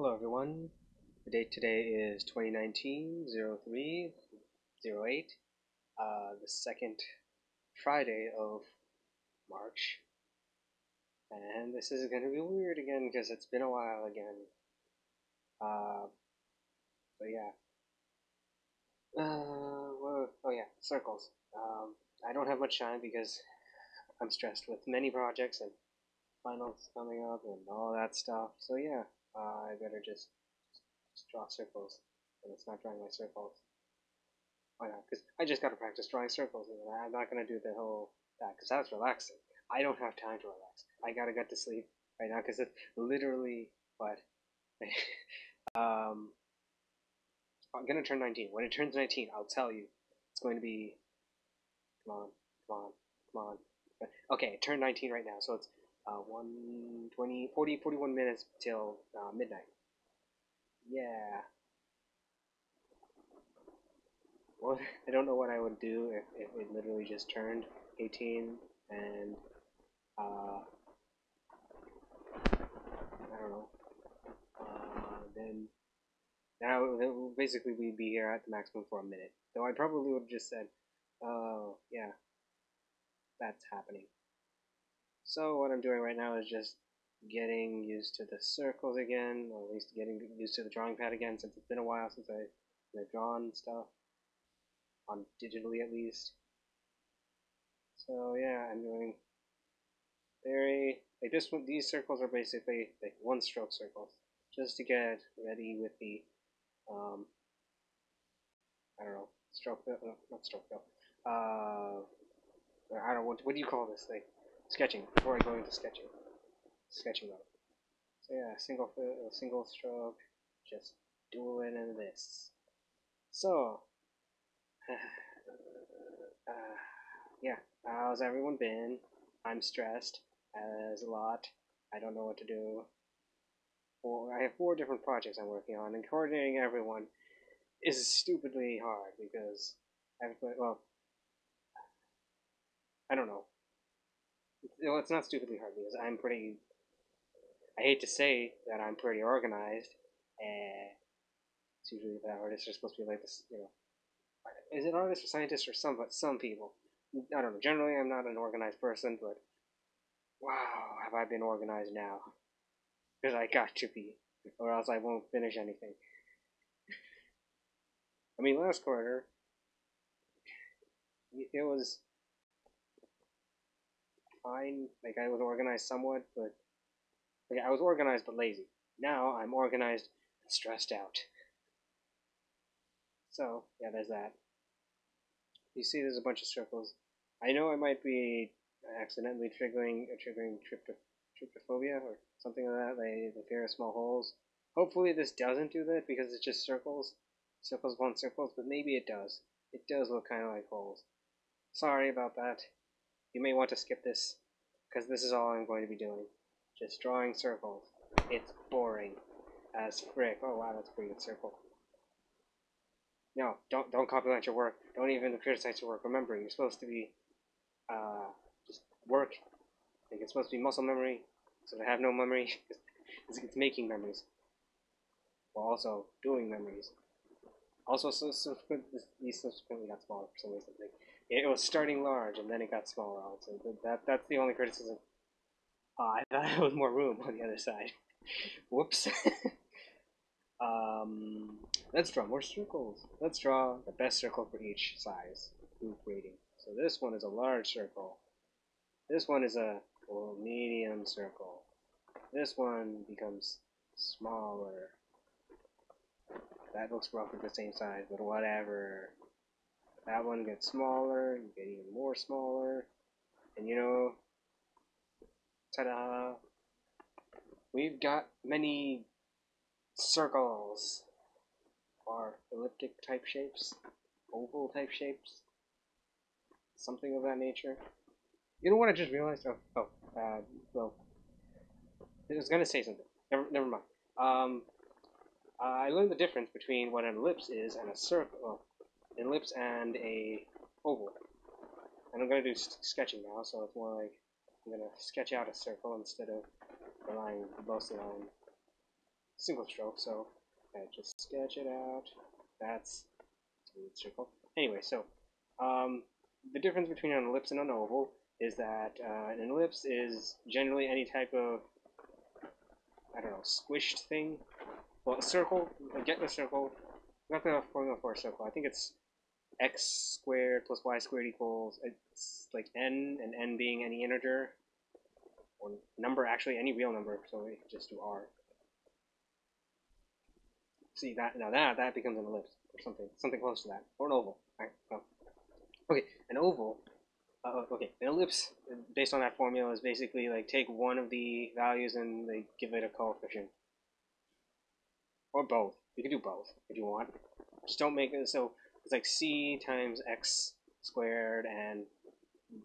Hello everyone. The date today is 2019-03-08, uh, the second Friday of March. And this is going to be weird again because it's been a while again. Uh, but yeah. Uh, well, oh yeah, circles. Um, I don't have much time because I'm stressed with many projects and finals coming up and all that stuff. So yeah, uh, I better just, just draw circles, and it's not drawing my circles. Why not? Because I just got to practice drawing circles, and I'm not gonna do the whole that because that's relaxing. I don't have time to relax. I gotta get to sleep right now because it's literally what. um, I'm gonna turn 19. When it turns 19, I'll tell you. It's going to be. Come on, come on, come on. Okay, turn 19 right now, so it's uh, 1, 20, 40, 41 minutes till uh, midnight. Yeah. Well, I don't know what I would do if, if it literally just turned 18 and, uh, I don't know. Uh, then, now, basically we'd be here at the maximum for a minute. Though I probably would have just said, oh, yeah, that's happening. So what I'm doing right now is just getting used to the circles again, or at least getting used to the drawing pad again, since it's been a while since I, I've drawn stuff, on digitally at least. So yeah, I'm doing very, like this one, these circles are basically like one stroke circles, just to get ready with the, um, I don't know, stroke, no, not stroke, no, uh, I don't know, what, what do you call this thing? Sketching before I go into sketching. Sketching mode. So yeah, single a single stroke, just doing in this. So, uh, yeah, how's everyone been? I'm stressed as a lot. I don't know what to do. Well, I have four different projects I'm working on, and coordinating everyone is stupidly hard because well, I don't know well, it's not stupidly hard because I'm pretty. I hate to say that I'm pretty organized. Uh, it's usually that artists are supposed to be like this, you know. Is it artists or scientists or some, but some people? I don't know. Generally, I'm not an organized person, but wow, have I been organized now? Because I got to be, or else I won't finish anything. I mean, last quarter, it was fine. Like I was organized somewhat, but like I was organized but lazy. Now I'm organized and stressed out. So yeah, there's that. You see, there's a bunch of circles. I know I might be accidentally triggering uh, triggering tryptoph tryptophobia or something like that. Like the fear of small holes. Hopefully this doesn't do that because it's just circles. Circles want circles, but maybe it does. It does look kind of like holes. Sorry about that. You may want to skip this, because this is all I'm going to be doing. Just drawing circles. It's boring as frick. Oh wow, that's a pretty good circle. No, don't don't copyright your work. Don't even criticize your work. Remember, you're supposed to be uh, just work. Like it's supposed to be muscle memory. So to have no memory, it's, it's making memories. While also doing memories. Also, so, so these subsequently got smaller for some reason. Like, it was starting large and then it got smaller. So that that's the only criticism. Uh, I thought there was more room on the other side. Whoops. um, let's draw more circles. Let's draw the best circle for each size group rating. So this one is a large circle. This one is a well, medium circle. This one becomes smaller. That looks roughly the same size, but whatever. That one gets smaller, you get even more smaller, and you know, ta-da! We've got many circles, or elliptic type shapes, oval type shapes, something of that nature. You know what I just realized? Oh, oh, uh, well, I was gonna say something. Never, never mind. Um, I learned the difference between what an ellipse is and a circle. An ellipse and a oval. And I'm going to do sketching now, so it's more like I'm going to sketch out a circle instead of relying mostly on single stroke, so I just sketch it out. That's a circle. Anyway, so um, the difference between an ellipse and an oval is that uh, an ellipse is generally any type of I don't know squished thing. Well, a circle. Get the circle. Not the formula for a circle. I think it's x squared plus y squared equals it's like n and n being any integer. Or number actually any real number so we just do r. See that now that that becomes an ellipse or something something close to that. Or an oval right? Okay an oval uh, okay an ellipse based on that formula is basically like take one of the values and they give it a coefficient. Or both. You can do both if you want. Just don't make it so it's like c times x squared and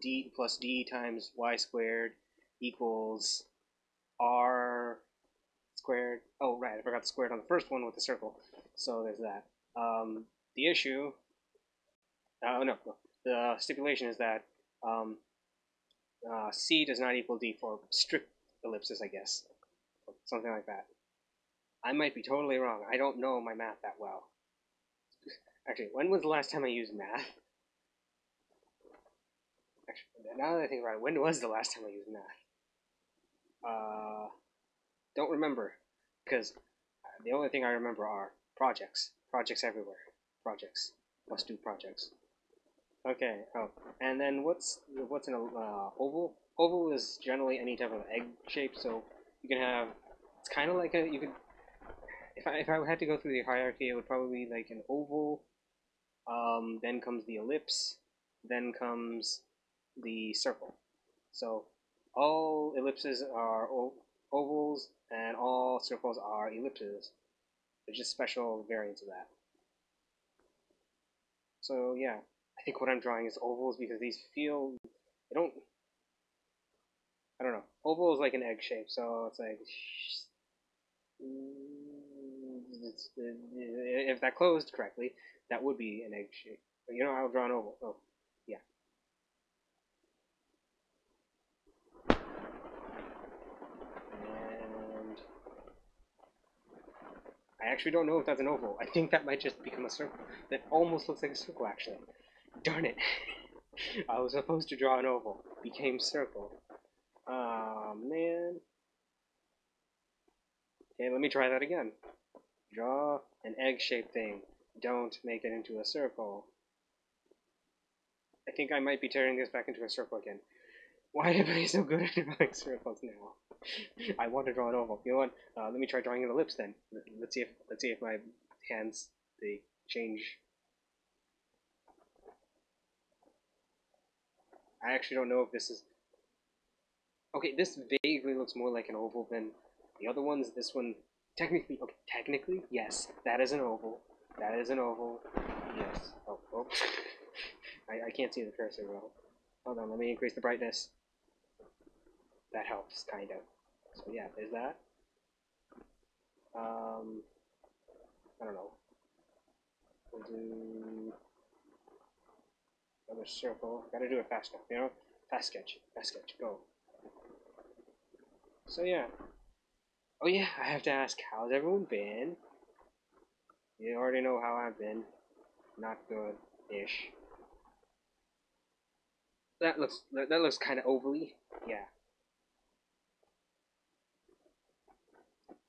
d plus d times y squared equals r squared. Oh, right, I forgot the squared on the first one with the circle. So there's that. Um, the issue, uh, no, the stipulation is that um, uh, c does not equal d for strict ellipses, I guess. Something like that. I might be totally wrong. I don't know my math that well. Actually, when was the last time I used math? Actually, now that I think about it, when was the last time I used math? Uh, don't remember, because the only thing I remember are projects. Projects everywhere. Projects. Must do projects. Okay. Oh, and then what's what's an uh, oval? Oval is generally any type of egg shape, so you can have. It's kind of like a you could. If I if I had to go through the hierarchy, it would probably be like an oval. Um, then comes the ellipse. Then comes the circle. So all ellipses are ovals and all circles are ellipses. There's just special variants of that. So yeah, I think what I'm drawing is ovals because these feel, they don't, I don't know, oval is like an egg shape, so it's like, it's, if that closed correctly, that would be an egg shape. You know, I'll draw an oval. Oh, yeah. I actually don't know if that's an oval. I think that might just become a circle. That almost looks like a circle, actually. Darn it. I was supposed to draw an oval. Became circle. Ah, man. Okay, let me try that again. Draw an egg-shaped thing. Don't make it into a circle. I think I might be turning this back into a circle again. Why am I so good at drawing circles now? I want to draw an oval. You know what? Uh, let me try drawing an ellipse then. Let's see if let's see if my hands they change. I actually don't know if this is. Okay, this vaguely looks more like an oval than the other ones. This one, technically, okay, technically, yes, that is an oval. That is an oval. Yes. Oh, oh. I, I can't see the cursor well. Hold on, let me increase the brightness. That helps, kind of. So yeah, there's that. Um, I don't know. We'll do another circle. Gotta do it fast enough, you know? Fast sketch. Fast sketch. Go. So yeah. Oh yeah, I have to ask, how's everyone been? You already know how I've been. Not good-ish. That looks that looks kind of overly. Yeah.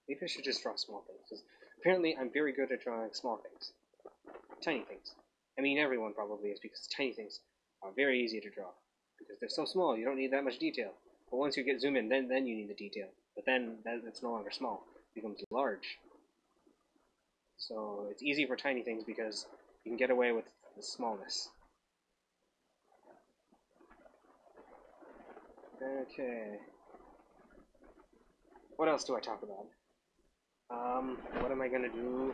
Maybe I should just draw small things. Apparently, I'm very good at drawing small things. Tiny things. I mean, everyone probably is, because tiny things are very easy to draw. Because they're so small, you don't need that much detail. But once you get zoom in, then, then you need the detail. But then, it's no longer small. It becomes large. So, it's easy for tiny things because you can get away with the smallness. Okay. What else do I talk about? Um, what am I gonna do?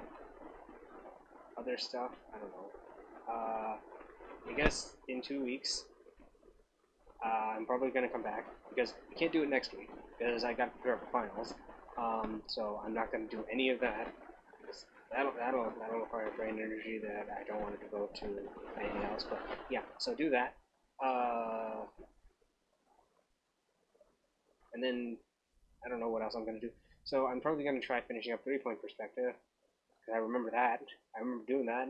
Other stuff? I don't know. Uh, I guess in two weeks, uh, I'm probably gonna come back because I can't do it next week because I got to prepare for finals. Um, so I'm not gonna do any of that. That'll that'll that'll require brain energy that I don't want to devote to anything else. But yeah, so do that. Uh, and then I don't know what else I'm gonna do. So I'm probably going to try finishing up three-point perspective, because I remember that. I remember doing that.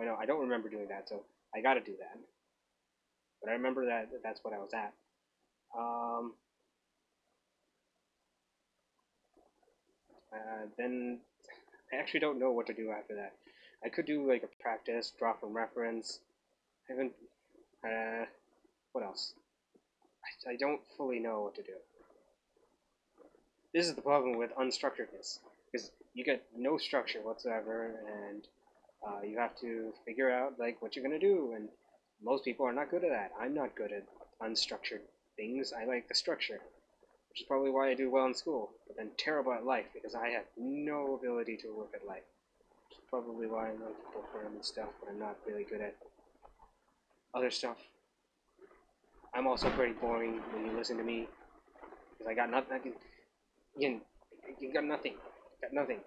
I know I don't remember doing that, so I got to do that. But I remember that that's what I was at. Um, uh, then I actually don't know what to do after that. I could do like a practice, draw from reference. I haven't. Uh, what else? I, I don't fully know what to do. This is the problem with unstructuredness, because you get no structure whatsoever, and uh, you have to figure out like what you're gonna do. And most people are not good at that. I'm not good at unstructured things. I like the structure, which is probably why I do well in school, but then terrible at life because I have no ability to work at life. Which is probably why I like people firm and stuff, but I'm not really good at other stuff. I'm also pretty boring when you listen to me because I got nothing. I can, again, you got nothing. Got nothing.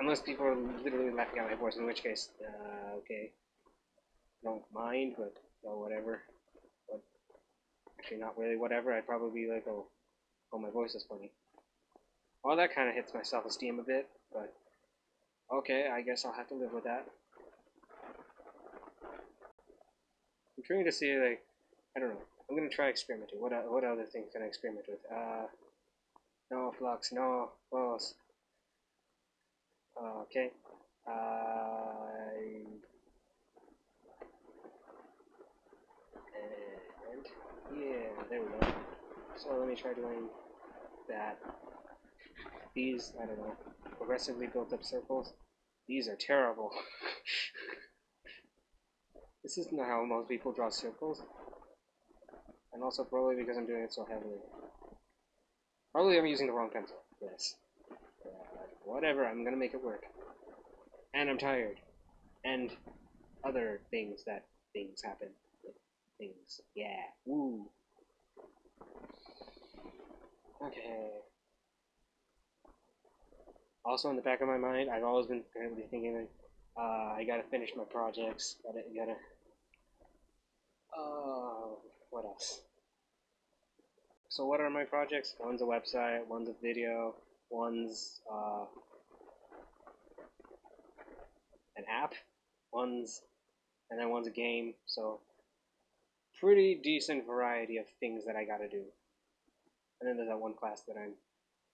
Unless people are literally laughing at my voice, in which case, uh, okay, don't mind, but well, whatever. But actually, not really whatever. I'd probably be like, oh, oh, my voice is funny. Well, that kind of hits my self-esteem a bit, but okay, I guess I'll have to live with that. I'm trying to see, like, I don't know. I'm gonna try experimenting. What what other things can I experiment with? Uh, no flux, no close. Uh, okay. Uh, and yeah, there we go. So let me try doing that. These, I don't know, progressively built up circles. These are terrible. this isn't how most people draw circles. And also probably because I'm doing it so heavily. Probably I'm using the wrong pencil this. Uh, whatever, I'm gonna make it work. And I'm tired. And other things that things happen. Things. Yeah. Woo. Okay. Also in the back of my mind, I've always been apparently thinking, uh, I gotta finish my projects. Gotta, gotta. Uh, what else? So what are my projects? One's a website, one's a video, one's uh, an app, one's and then one's a game. So pretty decent variety of things that I gotta do. And then there's that one class that I'm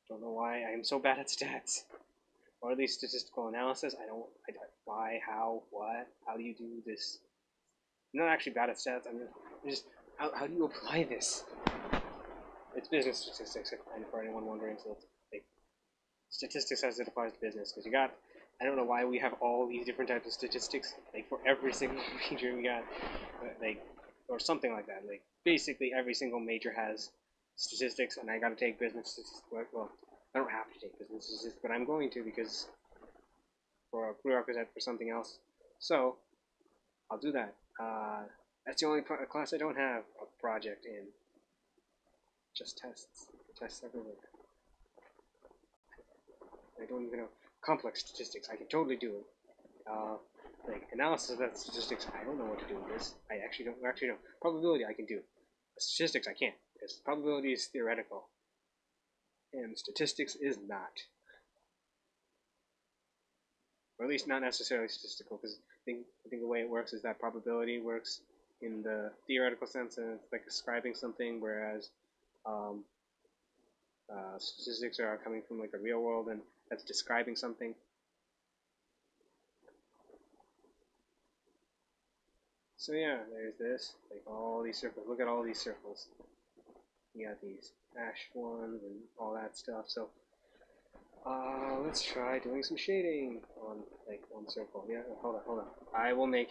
don't know why I am so bad at stats. Or at least statistical analysis. I don't I don't why, how, what, how do you do this? I'm not actually bad at stats, I'm just, I'm just how, how do you apply this? It's business statistics, and for anyone wondering, so it's like statistics as it applies to business, because you got I don't know why we have all these different types of statistics, like for every single major we got, like, or something like that. Like, basically every single major has statistics, and I gotta take business statistics. Well, I don't have to take business statistics, but I'm going to because for a prerequisite for something else. So, I'll do that. Uh, that's the only class I don't have a project in. Just tests. Tests everywhere. I don't even know. Complex statistics, I can totally do it. Uh, like, analysis of that statistics, I don't know what to do with this. I actually don't, actually no. Probability I can do. Statistics I can't, because probability is theoretical. And statistics is not. Or at least not necessarily statistical, because I think, I think the way it works is that probability works in the theoretical sense, and it's like describing something, whereas um, uh, statistics are coming from like a real world and that's describing something. So yeah, there's this, like all these circles. Look at all these circles. You got these ash ones and all that stuff. So uh, let's try doing some shading on like one circle. Yeah, hold on, hold on. I will make.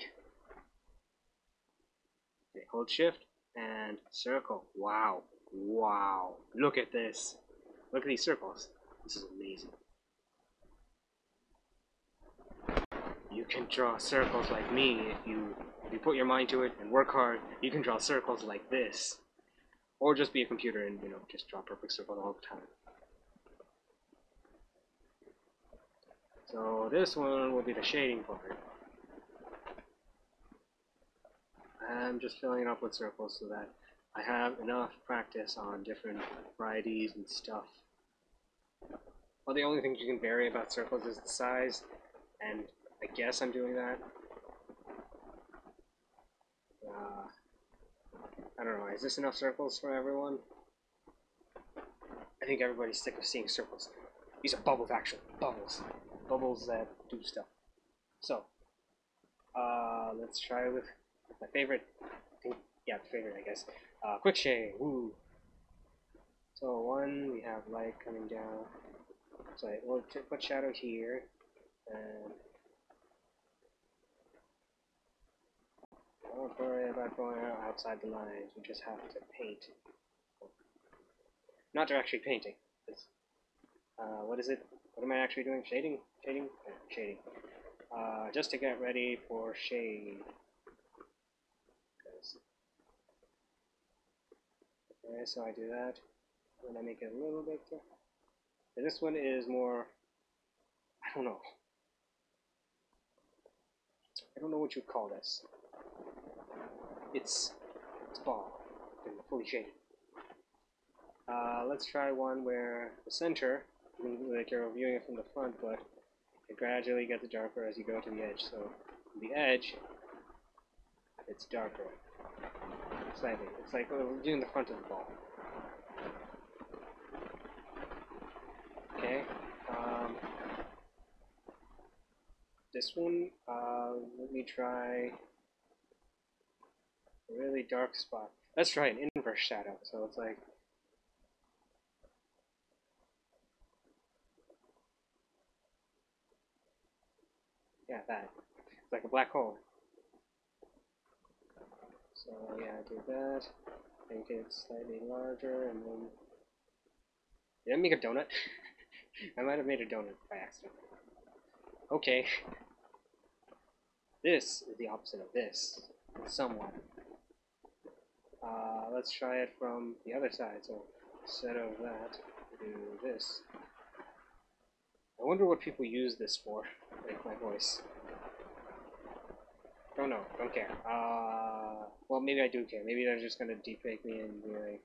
Okay, hold shift and circle. Wow. Wow. Look at this. Look at these circles. This is amazing. You can draw circles like me if you if you put your mind to it and work hard. You can draw circles like this. Or just be a computer and, you know, just draw perfect circles all the time. So this one will be the shading part. I'm just filling it up with circles so that I have enough practice on different varieties and stuff. Well, the only thing you can vary about circles is the size, and I guess I'm doing that. Uh, I don't know, is this enough circles for everyone? I think everybody's sick of seeing circles. These are bubbles, actually. Bubbles. Bubbles that do stuff. So, uh, let's try with my favorite. Yeah, favorite, I guess. Uh, quick shade. Woo. So one, we have light coming down. So we'll put shadow here, and don't worry about going outside the lines. We just have to paint. Not to actually painting. Uh, what is it? What am I actually doing? Shading? Shading? Shading. Uh, just to get ready for shade. Okay, so I do that. And I make it a little bit. And this one is more. I don't know. I don't know what you'd call this. It's ball and fully shaded. Uh, let's try one where the center, like you're viewing it from the front, but it gradually gets darker as you go to the edge. So the edge, it's darker. Slightly. It's like we're doing the front of the ball. Okay. Um, this one, uh, let me try really dark spot. Let's try an inverse shadow. So it's like yeah, that. It's like a black hole. So yeah, do that. Make it slightly larger, and then did I make a donut? I might have made a donut by accident. Okay. This is the opposite of this, somewhat. Uh, let's try it from the other side. So instead of that, do this. I wonder what people use this for, like my voice. Don't know, don't care. Uh, well, maybe I do care. Maybe they're just gonna deepfake me and be like,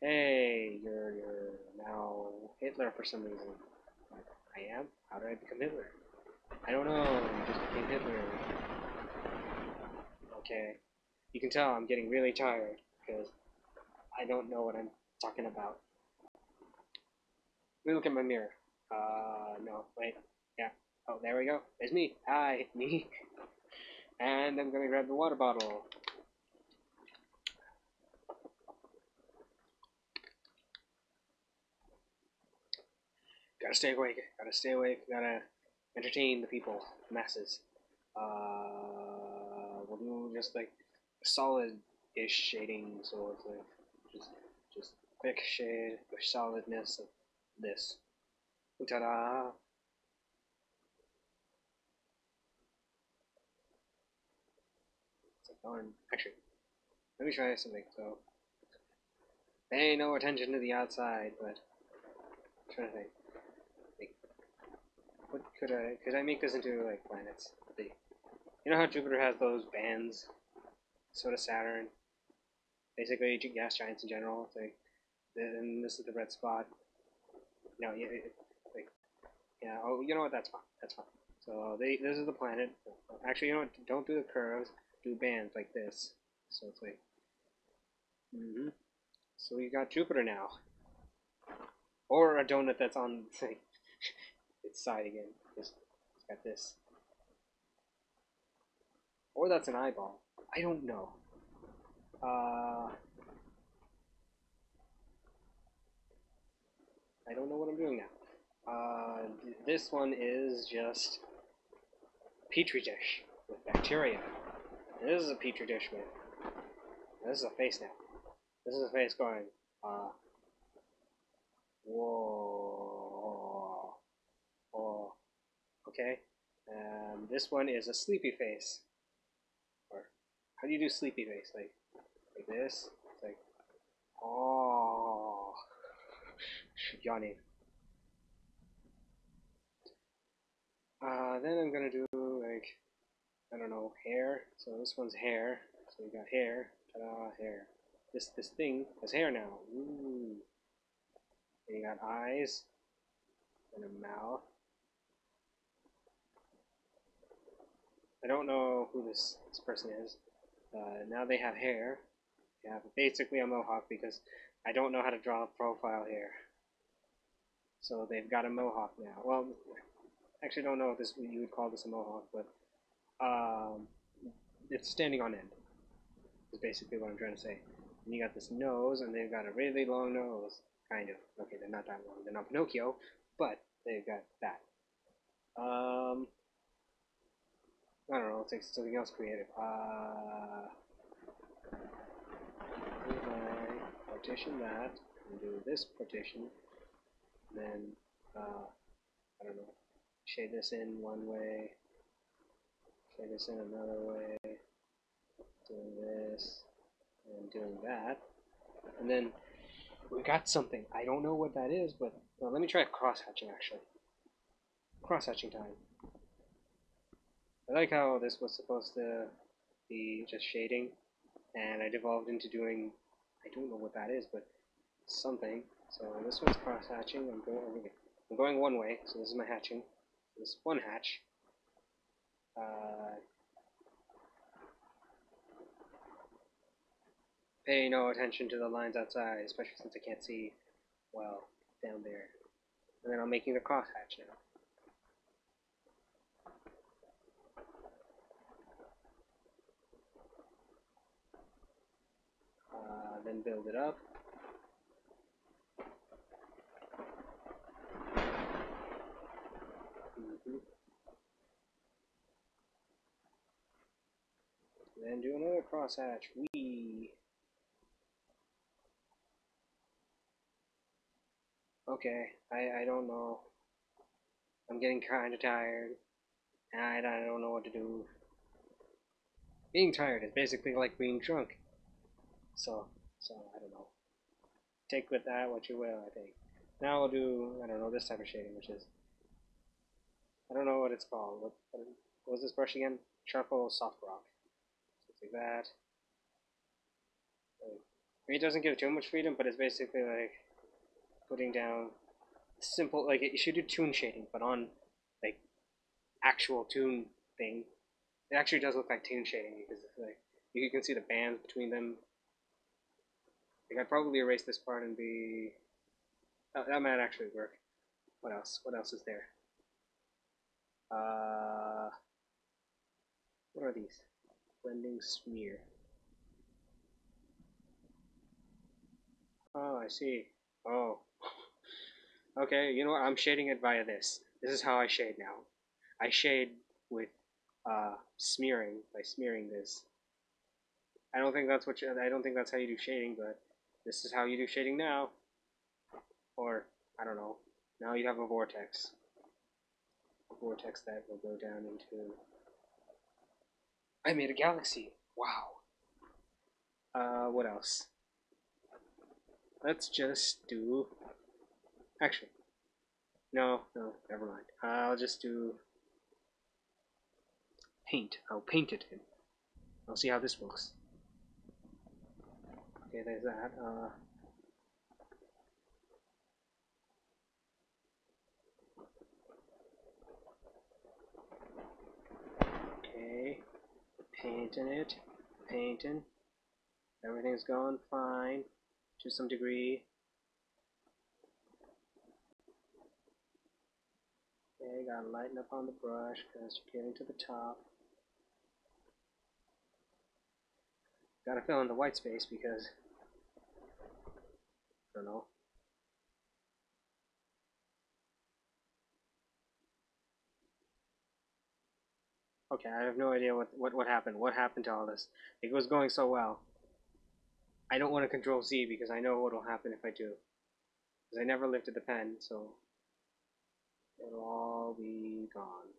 hey, you're, you're now Hitler for some reason. I am? How did I become Hitler? I don't know, I just became Hitler. Okay. You can tell I'm getting really tired, because I don't know what I'm talking about. Let me look at my mirror. Uh, no, wait. Yeah. Oh, there we go. There's me. Hi, me. and I'm gonna grab the water bottle. Gotta stay awake. Gotta stay awake. Gotta entertain the people, the masses. Uh, we'll do just like solid-ish shading, so it's like just just quick shade, the solidness of this. Ta-da! Actually, let me try something. So, pay no attention to the outside, but I'm trying to think. Like, what could I? Could I make this into like planets? You know how Jupiter has those bands? So does Saturn. Basically, gas giants in general. It's like, and this is the red spot. No, yeah, like, yeah. Oh, you know what? That's fine. That's fine. So they, this is the planet. Actually, you know what? Don't do the curves. Do bands like this. So it's like, mm hmm So we got Jupiter now, or a donut that's on like, its side again. Just it's got this, or that's an eyeball. I don't know. Uh, I don't know what I'm doing now. Uh, this one is just petri dish with bacteria. This is a petri dish, man. This is a face now. This is a face going, uh, whoa, whoa, okay. And this one is a sleepy face. How do you do sleepy face? Like, like this? It's like, oh, yawning. Uh, then I'm gonna do like, I don't know, hair. So this one's hair. So we got hair. Ta-da, hair. This this thing has hair now. Ooh. And you got eyes. and a mouth. I don't know who this, this person is. Uh, now they have hair. They have basically a mohawk because I don't know how to draw a profile here. So they've got a mohawk now. Well, actually don't know if this you would call this a mohawk, but um, it's standing on end. Is basically what I'm trying to say. And you got this nose, and they've got a really long nose, kind of. Okay, they're not that long. They're not Pinocchio, but they've got that. Um, I don't know. Let's take something else creative. Uh, partition that, and do this partition, then uh, I don't know. Shade this in one way. Shade this in another way. Doing this and doing that, and then we got something. I don't know what that is, but well, let me try cross hatching actually. Cross hatching time. I like how this was supposed to be just shading, and I devolved into doing, I don't know what that is, but something. So this one's cross hatching. I'm going, I'm going one way, so this is my hatching. This is one hatch. Uh, pay no attention to the lines outside, especially since I can't see well down there. And then I'm making the cross hatch now. Uh, then build it up. Mm -hmm. Then do another crosshatch. we Okay, I, I don't know. I'm getting kind of tired. I, I don't know what to do. Being tired is basically like being drunk. So, so I don't know. Take with that what you will, I think. Now we'll do, I don't know, this type of shading, which is, I don't know what it's called. What, what, was this brush again? Charcoal Soft Rock. So like that. it doesn't give too much freedom, but it's basically like putting down simple, like you should do toon shading, but on like actual toon thing. It actually does look like toon shading because like you can see the bands between them like I'd probably erase this part and be... Oh, that might actually work. What else? What else is there? Uh, what are these? Blending smear. Oh, I see. Oh. okay, you know what? I'm shading it via this. This is how I shade now. I shade with uh, smearing, by smearing this. I don't think that's what you, I don't think that's how you do shading, but this is how you do shading now. Or, I don't know, now you have a vortex. A vortex that will go down into... I made a galaxy! Wow! Uh, what else? Let's just do... Actually, no, no, never mind. I'll just do paint. I'll paint it in. I'll see how this looks. Okay, there's that. Uh, okay, painting it, painting. Everything's going fine to some degree. Okay, gotta lighten up on the brush because you're getting to the top. Gotta fill in the white space because don't know. Okay, I have no idea what, what, what happened. What happened to all this? It was going so well. I don't want to control Z because I know what will happen if I do. Because I never lifted the pen, so it'll all be gone.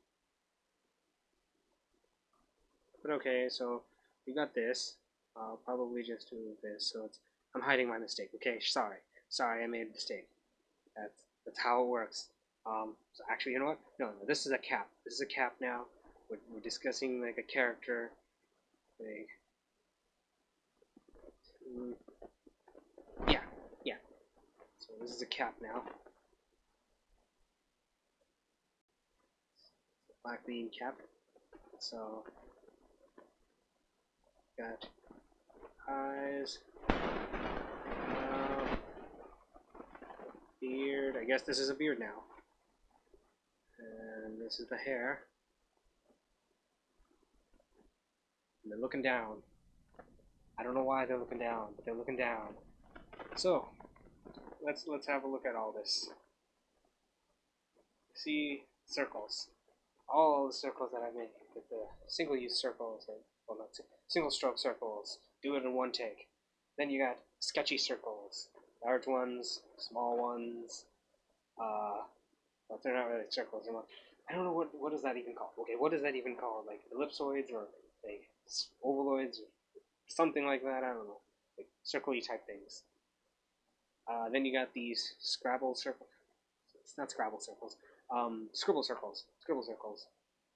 But okay, so we got this. I'll probably just do this, so it's I'm hiding my mistake. Okay, sorry. Sorry, I made a mistake. That's, that's how it works. Um, so actually, you know what? No, no, this is a cap. This is a cap now. We're, we're discussing like a character. Mm, yeah, yeah. So this is a cap now. black bean cap. So got eyes, um, beard. I guess this is a beard now. And this is the hair. And they're looking down. I don't know why they're looking down, but they're looking down. So, let's let's have a look at all this. See circles. All the circles that I made with the single-use circles, and well, not single-stroke circles. Do it in one take. Then you got sketchy circles, large ones, small ones. Uh, but they're not really circles. I don't know what what is that even called. Okay, what is that even called? Like ellipsoids or like ovaloids or something like that. I don't know, like circly type things. Uh, then you got these Scrabble circles. It's not Scrabble circles. Um, scribble circles. Scribble circles.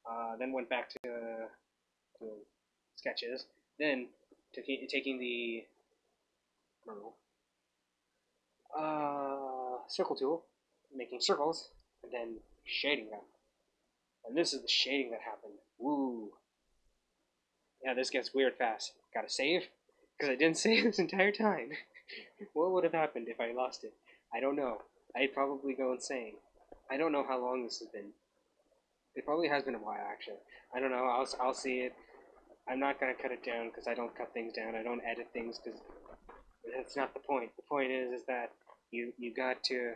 Uh, then went back to, to sketches. Then taking taking the know, uh, circle tool, making circles, and then shading them. And this is the shading that happened. Woo! Yeah, this gets weird fast. Gotta save, because I didn't save this entire time. what would have happened if I lost it? I don't know. I'd probably go insane. I don't know how long this has been. It probably has been a while, actually. I don't know. I'll, I'll see it. I'm not going to cut it down because I don't cut things down. I don't edit things because that's not the point. The point is, is that you, you got to,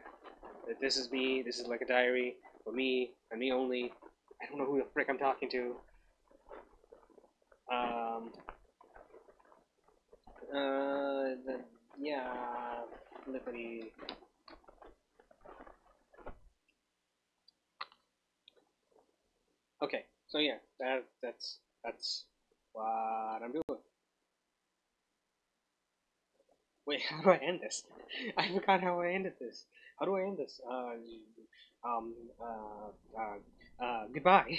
that this is me, this is like a diary for me, and me only. I don't know who the frick I'm talking to. Um, uh, the, yeah, Liberty. Okay, so yeah, that that's that's what I'm doing. Wait, how do I end this? I forgot how I ended this. How do I end this? Uh, um, uh, uh, uh, goodbye.